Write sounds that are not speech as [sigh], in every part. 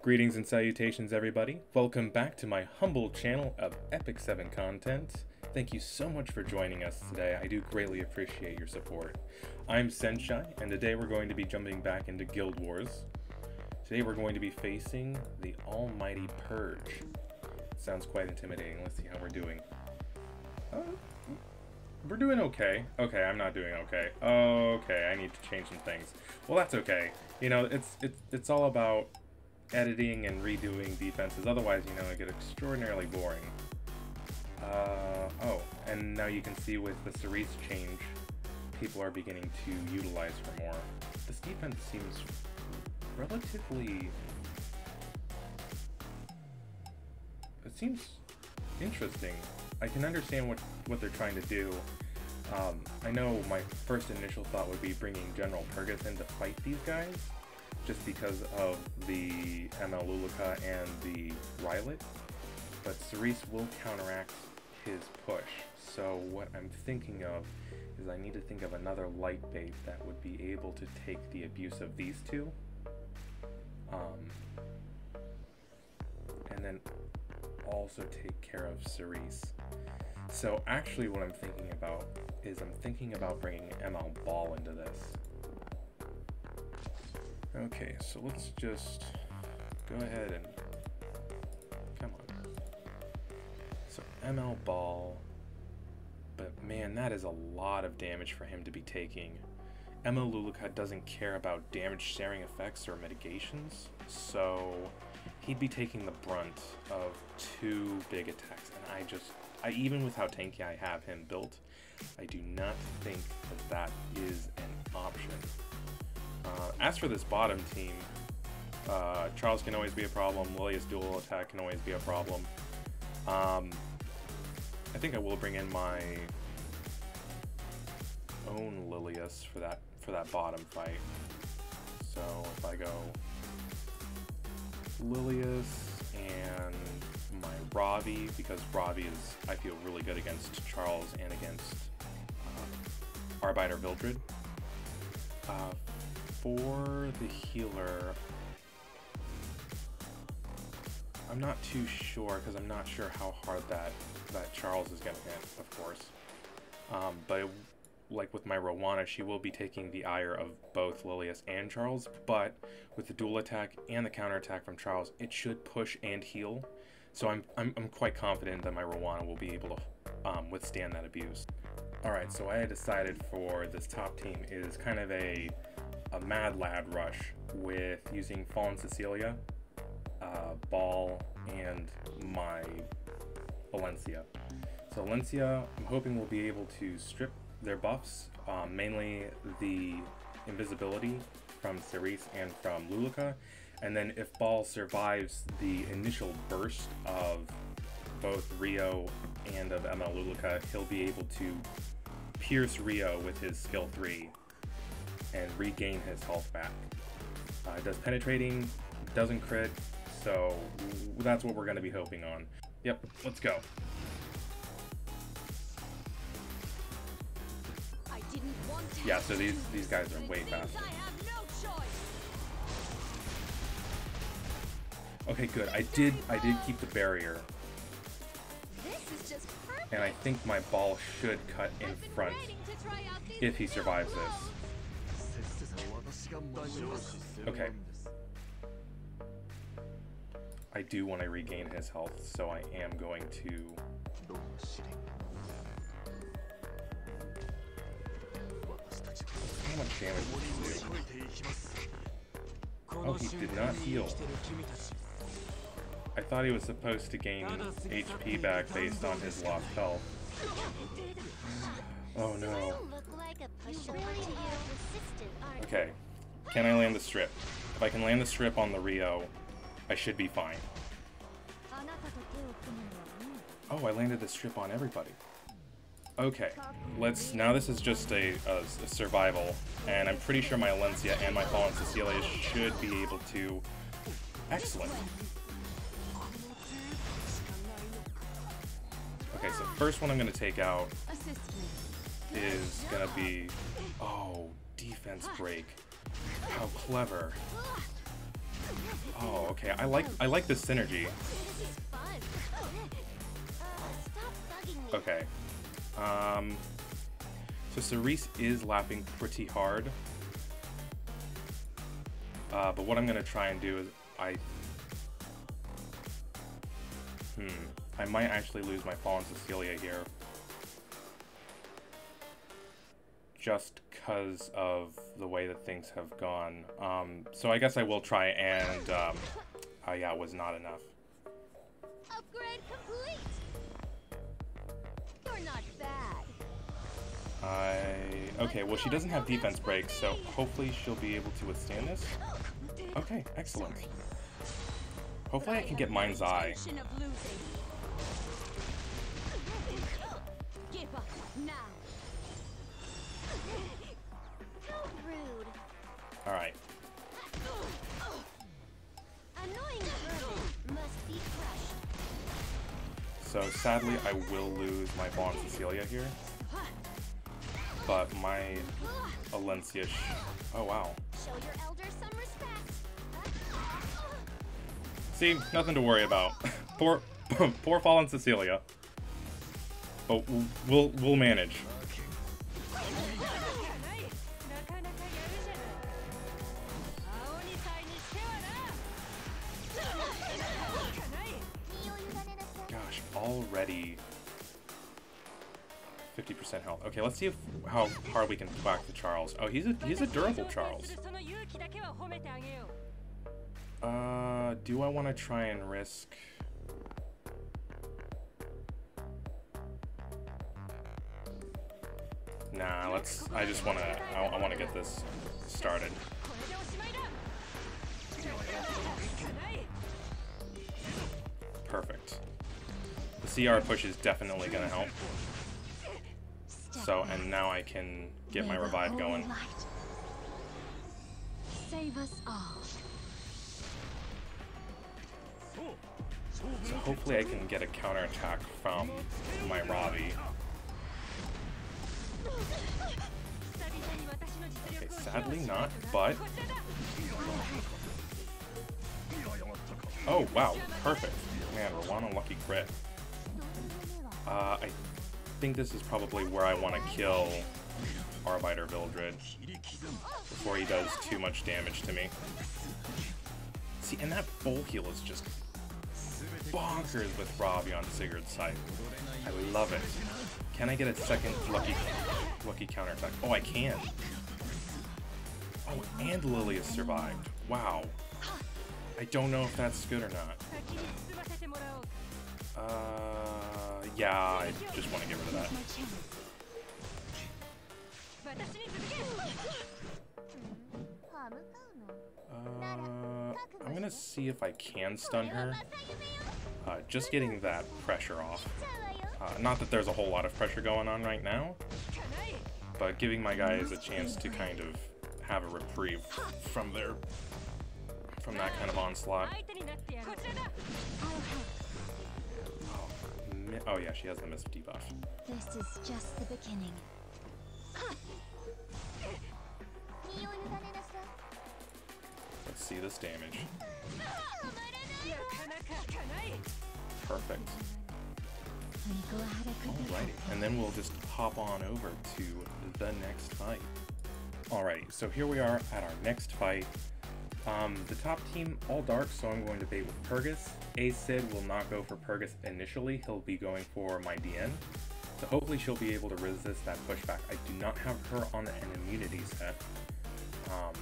Greetings and salutations, everybody. Welcome back to my humble channel of Epic 7 content. Thank you so much for joining us today. I do greatly appreciate your support. I'm Sen Xhai, and today we're going to be jumping back into Guild Wars. Today we're going to be facing the Almighty Purge. Sounds quite intimidating. Let's see how we're doing. Uh, we're doing okay. Okay, I'm not doing okay. Okay, I need to change some things. Well, that's okay. You know, it's it's it's all about editing and redoing defenses. Otherwise, you know, it get extraordinarily boring. Uh, oh, and now you can see with the Cerise change, people are beginning to utilize her more. This defense seems relatively... It seems interesting. I can understand what, what they're trying to do. Um, I know my first initial thought would be bringing General Purrgis in to fight these guys, just because of the ML and the Rylet, but Cerise will counteract his push. So what I'm thinking of is I need to think of another light bait that would be able to take the abuse of these two. Um, and then also take care of Cerise. So actually what I'm thinking about is I'm thinking about bringing ML Ball into this. Okay, so let's just go ahead and come on. So ML Ball, but man, that is a lot of damage for him to be taking. Emma Luluca doesn't care about damage sharing effects or mitigations, so he'd be taking the brunt of two big attacks, and I just, I even with how tanky I have him built, I do not think that that is an option. Uh, as for this bottom team, uh, Charles can always be a problem. Lilia's dual attack can always be a problem. Um, I think I will bring in my own Lilias for that for that bottom fight. So if I go Lilias and my Ravi, because Ravi is I feel really good against Charles and against uh, Arbiter Vildred. Uh, for the healer, I'm not too sure because I'm not sure how hard that that Charles is gonna hit, of course. Um, but like with my Roana, she will be taking the ire of both Lilias and Charles. But with the dual attack and the counter attack from Charles, it should push and heal. So I'm I'm, I'm quite confident that my Roana will be able to um, withstand that abuse. All right, so I had decided for this top team is kind of a a Mad Lad rush with using Fallen Cecilia, uh, Ball, and my Alencia. So Alencia, I'm hoping we'll be able to strip their buffs, um, mainly the invisibility from Cerise and from Luluca, and then if Ball survives the initial burst of both Rio and of ML Luluca, he'll be able to pierce Rio with his skill 3 and regain his health back. Uh, it does penetrating, doesn't crit, so that's what we're going to be hoping on. Yep, let's go. Yeah, so these these guys are way faster. Okay, good. I did I did keep the barrier. And I think my ball should cut in front if he survives this. Okay. I do want to regain his health, so I am going to... much damage did he do? Oh, he did not heal. I thought he was supposed to gain HP back based on his lost health. Oh no. Okay, can I land the strip? If I can land the strip on the Rio, I should be fine. Oh, I landed the strip on everybody. Okay, let's, now this is just a, a, a survival, and I'm pretty sure my Alencia and my Fallen Cecilia should be able to... Excellent. Okay, so first one I'm to take out is gonna be... Oh, defense break. How clever. Oh, okay. I like I like this synergy. Okay. Um, so Cerise is lapping pretty hard. Uh, but what I'm going to try and do is I... Hmm. I might actually lose my Fallen Cecilia here. Just because of the way that things have gone. Um, so I guess I will try and... Um, uh, yeah, it was not enough. I... Okay, well she doesn't have defense break, so hopefully she'll be able to withstand this. Okay, excellent. Hopefully I can get Mind's Eye. Alright, so sadly I will lose my Fallen Cecilia here but my Alencia. oh wow. See, nothing to worry about. [laughs] poor, [laughs] poor fallen Cecilia. But we'll we'll manage. Gosh, already 50% health. Okay, let's see if, how hard we can whack the Charles. Oh, he's a he's a durable Charles. Uh, do I want to try and risk? Nah, let's. I just wanna. I, I wanna get this started. Perfect. The CR push is definitely gonna help so, and now I can get May my revive going. Light. Save us all. So hopefully I can get a counterattack from my Ravi. Okay, sadly not, but... Oh, wow, perfect. Man, we're one crit. Uh, I think this is probably where I want to kill Arbiter Vildred before he does too much damage to me. See, and that full heal is just bonkers with Ravi on Sigurd Scythe. I love it. Can I get a second lucky lucky counterattack? Oh, I can. Oh, and Lilias survived. Wow. I don't know if that's good or not. Uh, yeah, I just want to get rid of that. Uh, I'm gonna see if I can stun her. Uh, just getting that pressure off. Uh, not that there's a whole lot of pressure going on right now, but giving my guys a chance to kind of have a reprieve from their from that kind of onslaught it? Oh yeah, she has the Mist debuff. This is just the beginning. Let's see this damage. Perfect. Alrighty, and then we'll just hop on over to the next fight. Alrighty, so here we are at our next fight. Um, the top team, all dark, so I'm going to bait with Purrgis. A Cidd will not go for Purrgis initially, he'll be going for my DN. So hopefully she'll be able to resist that pushback. I do not have her on an immunity set, um,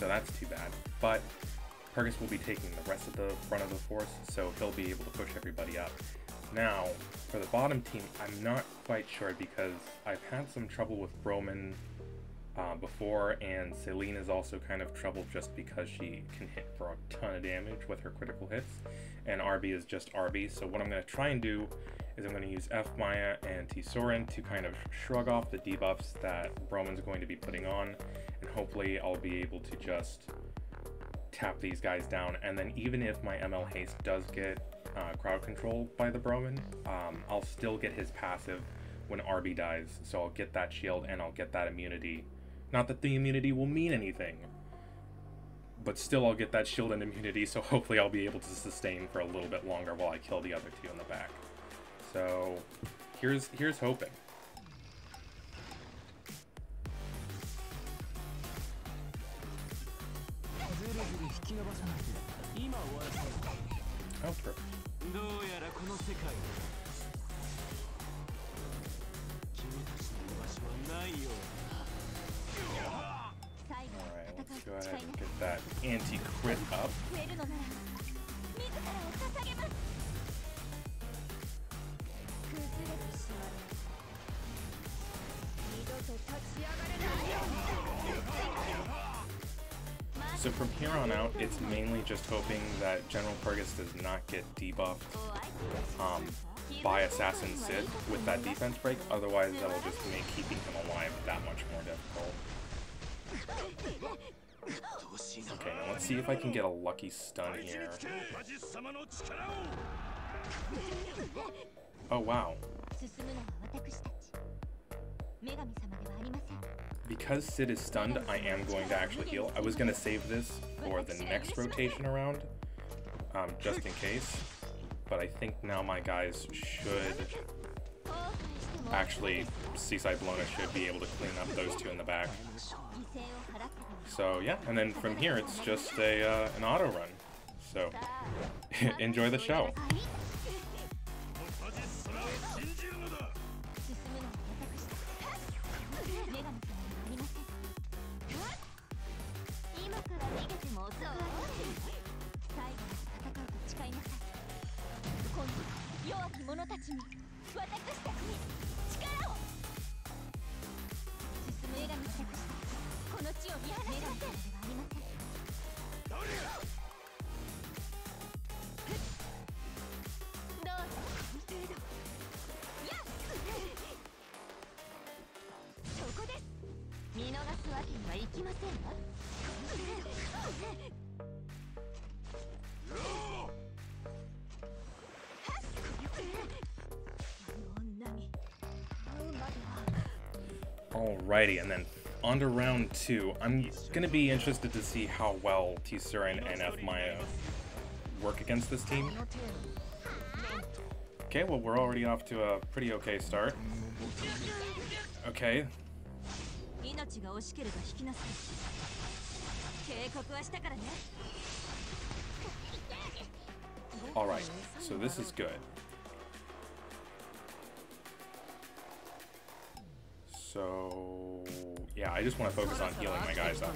so that's too bad. But Purrgis will be taking the rest of the front of the force, so he'll be able to push everybody up. Now, for the bottom team, I'm not quite sure because I've had some trouble with Broman uh, before, and Celine is also kind of trouble just because she can hit for a ton of damage with her critical hits, and RB is just RB. So what I'm going to try and do is I'm going to use F Maya and T Soren to kind of shrug off the debuffs that Broman's going to be putting on, and hopefully I'll be able to just tap these guys down, and then even if my ML haste does get uh, crowd control by the Broman, um, I'll still get his passive when Arby dies. So I'll get that shield and I'll get that immunity. Not that the immunity will mean anything, but still I'll get that shield and immunity, so [laughs] hopefully I'll be able to sustain for a little bit longer while I kill the other two in the back. So here's here's hoping. Oh, perfect. that anti-crit up. So from here on out, it's mainly just hoping that General Purrgis does not get debuffed um, by Assassin Cidd with that defense break, otherwise that'll just make keeping him alive that much more difficult. Okay, now let's see if I can get a lucky stun here. Oh, wow. Because Cidd is stunned, I am going to actually heal. I was going to save this for the next rotation around, um, just in case. But I think now my guys should... Actually, Seaside Bellona should be able to clean up those two in the back. So yeah, and then from here it's just a uh, an auto run. So [laughs] enjoy the show. わけにはいきませんわあの女に会うまでは alrighty, and then on to round two. I'm gonna be interested to see how well T-Surin and F Maya work against this team. Okay, well we're already off to a pretty okay start. Okay, 命 が惜しければ引きなさい警告はしたからね alright, so this is good. So yeah, I just want to focus on healing my guys up.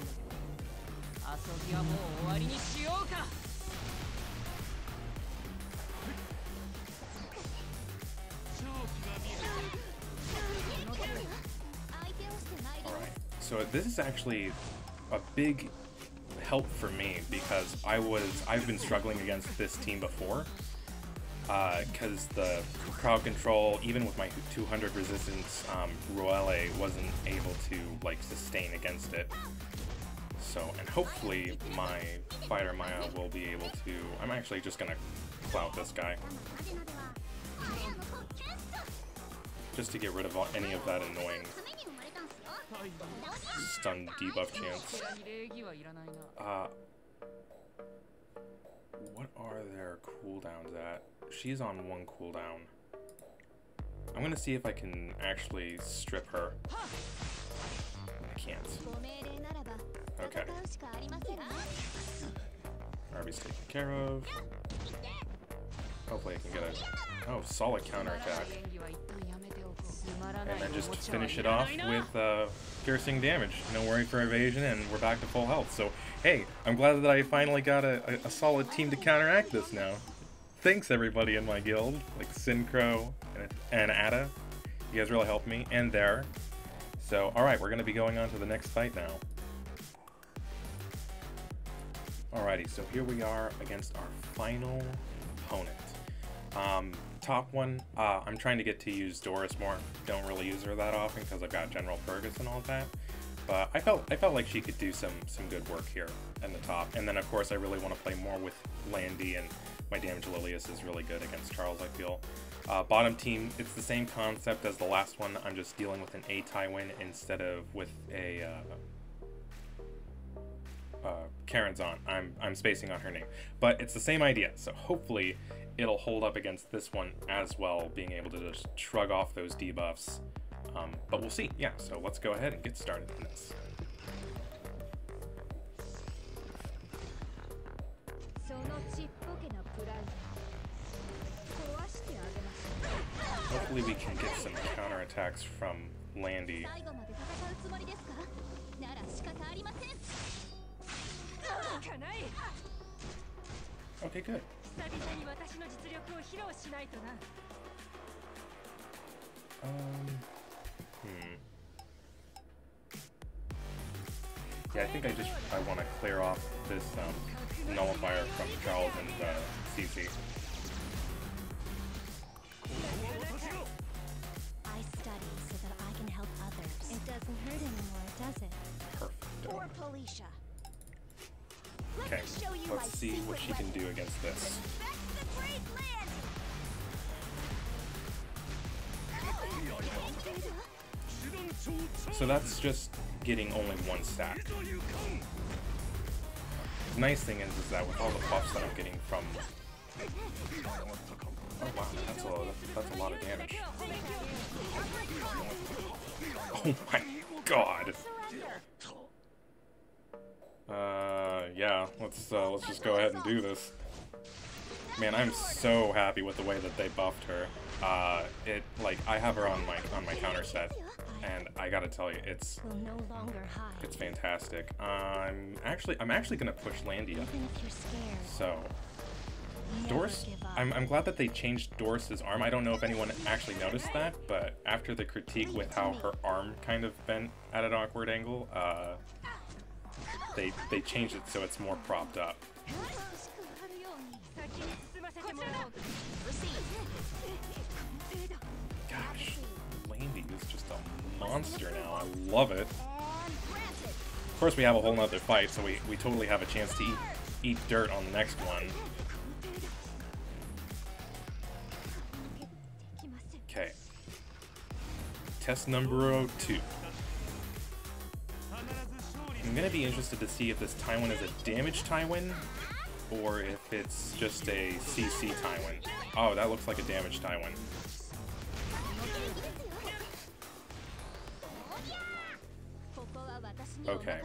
So this is actually a big help for me because I was I've been struggling against this team before. Because the crowd control, even with my 200 resistance, um, wasn't able to like sustain against it. So, and hopefully my fighter Maya will be able to. I'm actually just gonna clout this guy just to get rid of any of that annoying stun debuff chance. Uh, what are their cooldowns at? She's on one cooldown. I'm gonna see if I can actually strip her. I can't. Okay. Arby's taken care of. Hopefully I can get a... Oh, solid counterattack. And then just finish it off with uh, piercing damage. No worry for evasion, and we're back to full health. So, hey, I'm glad that I finally got a, a, solid team to counteract this now. Thanks, everybody in my guild, like Synchro and, and Ada. You guys really helped me, and there. So, alright, we're going to be going on to the next fight now. Alrighty, so here we are against our final opponent. Um, top one, uh, I'm trying to get to use Doris more. Don't really use her that often because I've got General Purrgis and all that. But I felt I felt like she could do some some good work here in the top. And then of course I really want to play more with Landy and my damage Lilias is really good against Charles. I feel. Uh, bottom team, it's the same concept as the last one. I'm just dealing with an A Tywin instead of with a uh, uh, Karen's on. I'm I'm spacing on her name, but it's the same idea. So hopefully, it'll hold up against this one as well, being able to just shrug off those debuffs. Um, but we'll see. Yeah, so let's go ahead and get started in this. Hopefully we can get some counterattacks from Landy. Okay, good. 久々に私の実力を披露しないとな Um, hmm. Yeah, I think I just I want to clear off this um, nullifier from Charles and uh, CC. She can do against this. So that's just getting only one stack. The nice thing is, is that with all the buffs that I'm getting from... Oh wow, that's a, that's a lot of damage. [laughs] Oh my god! Uh, yeah, let's, uh, let's just go ahead and do this. Man, I'm so happy with the way that they buffed her. Uh, it, like, I have her on my, on my counter set, and I gotta tell you, it's, it's fantastic. I'm actually, I'm actually gonna push Landia. So, Doris. I'm, I'm glad that they changed Doris's arm. I don't know if anyone actually noticed that, but after the critique with how her arm kind of bent at an awkward angle, uh, they they changed it so it's more propped up. Gosh, Landy is just a monster now. I love it. Of course, we have a whole nother fight, so we, we totally have a chance to eat, eat dirt on the next one. Okay. Test number two. I'm gonna be interested to see if this Tywin is a damage Tywin, or if it's just a CC Tywin. Oh, that looks like a damage Tywin. Okay.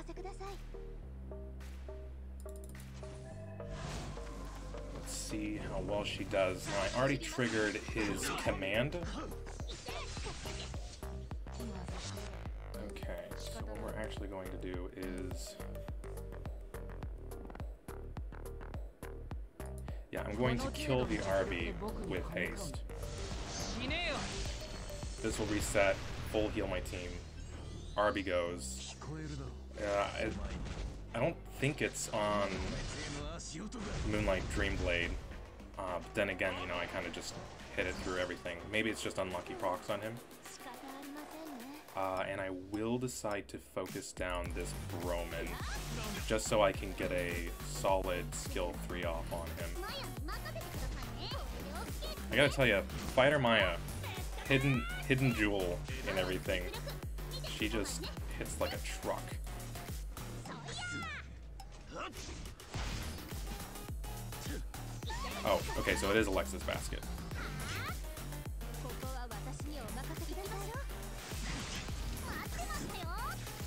Let's see how well she does. Now, I already triggered his command, actually going to do is Yeah, I'm going to kill the RB with haste. This will reset, full heal my team. RB goes. Uh, I, I don't think it's on Moonlight Dreamblade. Uh, but then again, you know, I kind of just hit it through everything. Maybe it's just unlucky procs on him. Uh, and I will decide to focus down this Broman, just so I can get a solid skill 3 off on him. I gotta tell you, Fighter Maya, hidden hidden jewel and everything, she just hits like a truck. Oh, okay, so it is Alexa's basket.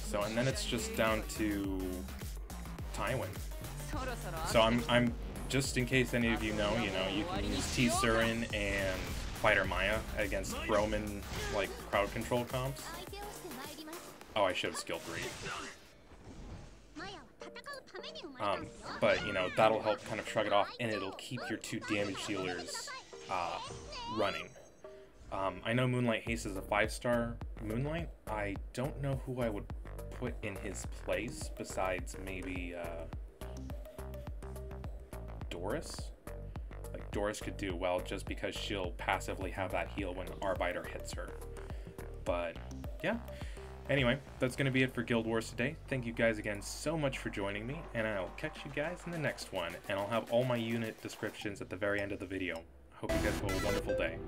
So, and then it's just down to Tywin. So I'm, I'm just in case any of you know, you know, you can use T-Surin and Fighter Maya against Roman, like, crowd control comps. Oh, I should have skill 3. Um, but, you know, that'll help kind of shrug it off, and it'll keep your two damage dealers uh, running. Um, I know Moonlight Haste is a 5-star Moonlight. I don't know who I would put in his place besides maybe uh, Doris. Like Doris could do well just because she'll passively have that heal when Arbiter hits her. But yeah. Anyway, that's going to be it for Guild Wars today. Thank you guys again so much for joining me, and I'll catch you guys in the next one. And I'll have all my unit descriptions at the very end of the video. Hope you guys have a wonderful day.